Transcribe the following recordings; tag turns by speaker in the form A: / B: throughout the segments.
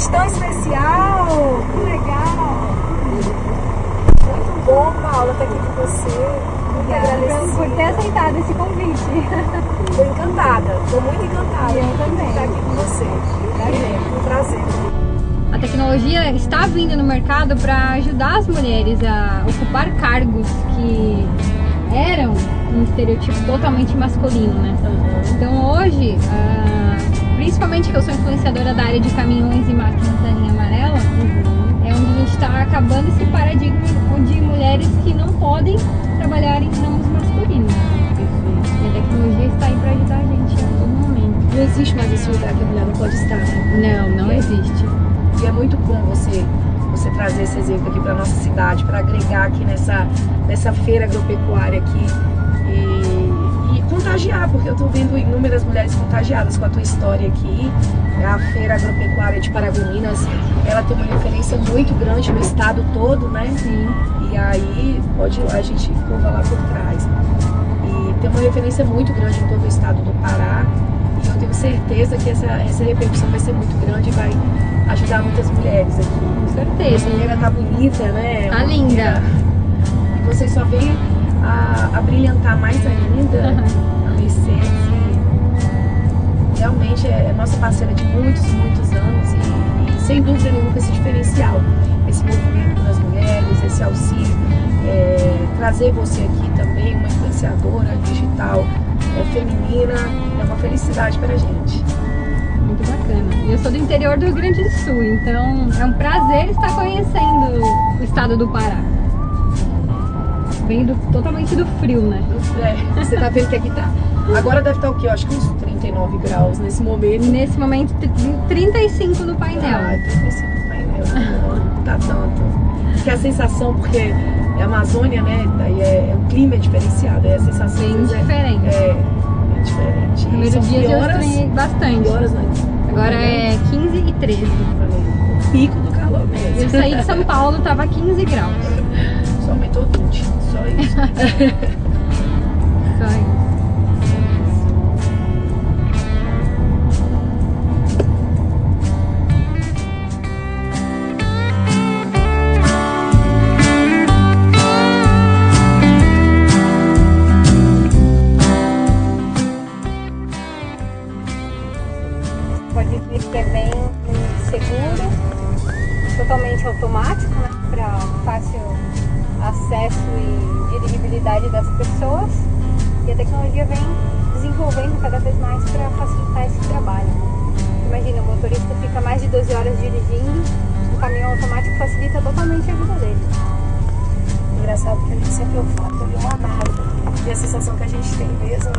A: convite tão especial. Que legal. Muito bom, Paula, estar aqui com você.
B: Obrigada por ter aceitado esse convite.
A: Estou encantada, estou muito encantada.
B: Eu também.
A: Estar aqui com você. Um prazer.
C: A tecnologia está vindo no mercado para ajudar as mulheres a ocupar cargos que eram um estereotipo totalmente masculino, né? Então hoje, ah, principalmente que eu sou influenciadora da área de acabando esse paradigma de mulheres que não podem trabalhar em ramos masculinos. E a tecnologia está aí para ajudar a gente a todo momento.
A: Não existe mais esse lugar que a mulher não pode estar, né?
C: Não, não
A: É.
C: existe.
A: E é muito bom você, você trazer esse exemplo aqui para nossa cidade, para agregar aqui nessa, nessa feira agropecuária aqui contagiar, porque eu estou vendo inúmeras mulheres contagiadas com a tua história aqui. A feira agropecuária de Paragominas, ela tem uma referência muito grande no estado todo, né?
C: Sim.
A: E aí pode a gente curva lá por trás. E tem uma referência muito grande em todo o estado do Pará. E eu tenho certeza que essa, essa repercussão vai ser muito grande e vai ajudar muitas mulheres aqui.
C: Com
A: A
C: certeza.
A: banheira tá bonita, né?
C: Tá linda.
A: E você só vem a, a brilhantar mais ainda a E realmente é, é nossa parceira de muitos, muitos anos e, e sem dúvida nenhuma esse diferencial, esse movimento das mulheres, esse auxílio. é, trazer você aqui também, uma influenciadora digital é, feminina, é uma felicidade para a gente.
C: Muito bacana. E eu sou do interior do Rio Grande do Sul, então é um prazer estar conhecendo o estado do Pará. Venho do- totalmente do frio, né?
A: É, você tá vendo que aqui tá. Agora deve estar o quê? Eu acho que uns 39 graus nesse momento.
C: Nesse momento, t- 35 no painel.
A: Ah, 35 painel. Não tá tanto. Porque a sensação, porque é Amazônia, né? Daí é, é um clima diferenciado. É a sensação
C: Bem
A: é,
C: diferente.
A: é, é diferente.
C: No primeiro dia eu
A: horas,
C: bastante.
A: horas, né?
C: Agora é 15 e 13.
A: Falei, o pico do calor mesmo.
C: Eu saí de São Paulo, tava 15 graus.
A: Só aumentou 20. Só isso.
C: Pode ver que é bem seguro, totalmente automático, né? Para fácil acesso e dirigibilidade das pessoas. E a tecnologia vem desenvolvendo cada vez mais para facilitar esse trabalho. Imagina, o motorista fica mais de 12 horas dirigindo, um caminhão automático facilita totalmente a vida dele.
A: Engraçado que a gente sempre ali uma nave. E a sensação que a gente tem mesmo,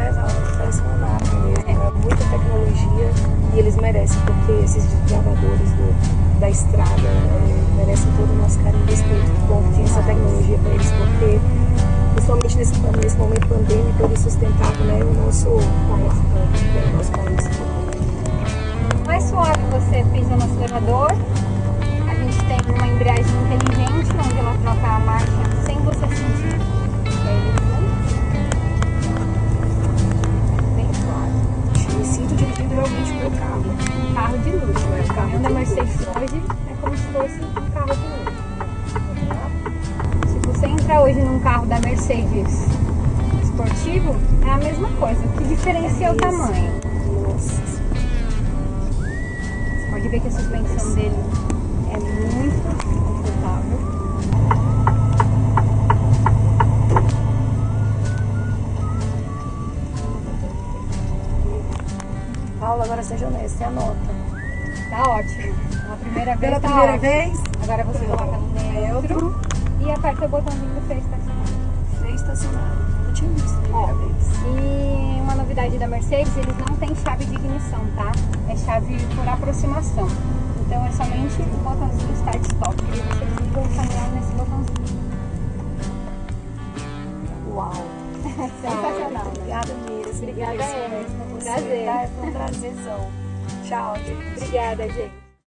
A: e eles merecem, porque esses desbravadores do, da estrada é, merecem todo o nosso carinho e respeito. Que bom que tem essa tecnologia para eles, porque principalmente nesse, nesse momento pandêmico, eles sustentaram né, o nosso país, né, o nosso país.
B: Mais suave você pisa no acelerador. A gente tem uma embreagem inteligente, onde ela troca a marcha
A: carro
B: da Mercedes esportivo, é a mesma coisa. O que diferencia é o tamanho. Você pode ver que a suspensão dele é muito confortável.
A: Paula, agora seja honesta, você anota.
B: Tá ótimo. A primeira vez
A: Pela
B: tá
A: primeira
B: ótimo.
A: vez,
B: Agora você coloca no neutro e aperta o botãozinho do freio estacionário.
A: freio estacionário. Eu tinha visto a primeira
B: Ó.
A: vez.
B: E uma novidade da Mercedes, eles não têm chave de ignição, tá? É chave por aproximação. Então é somente o botãozinho start stop. E você desliga o caminhão nesse botãozinho.
A: Uau.
B: Sensacional.
A: Obrigada, Mira.
B: Obrigada,
A: você,
B: Prazer.
A: tá? Foi um prazerzão. Tchau, gente.
B: Obrigada, gente.